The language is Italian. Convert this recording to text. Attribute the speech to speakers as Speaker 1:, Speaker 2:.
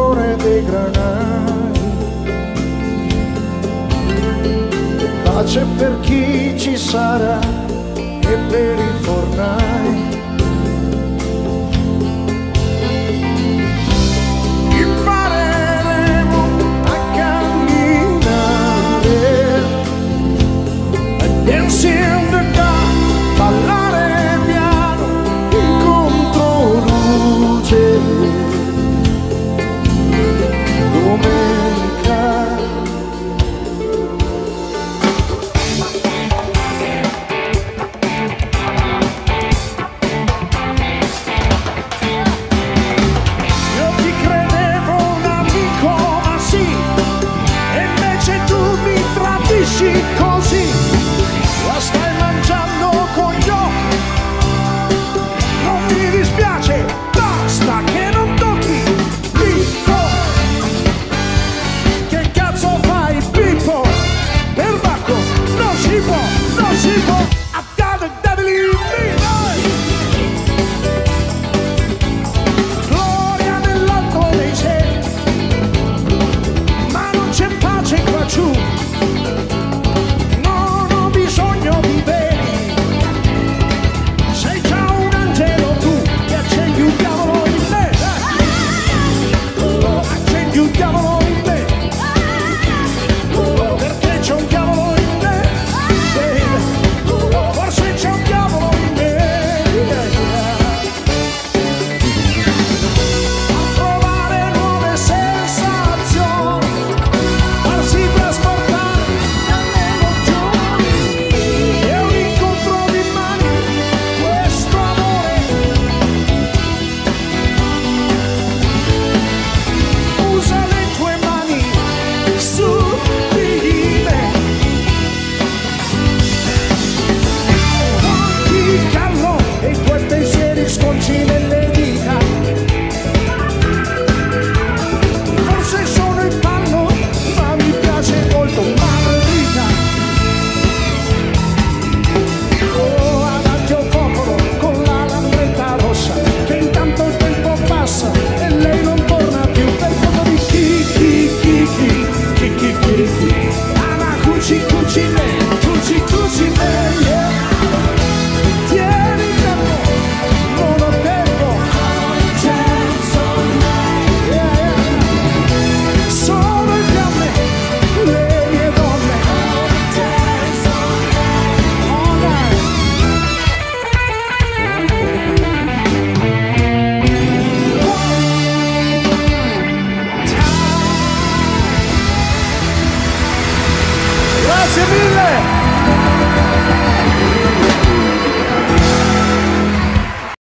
Speaker 1: rumore dei granati. Pace per chi ci sarà Chico. que cultivei.